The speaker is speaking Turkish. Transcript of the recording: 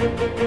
Müzik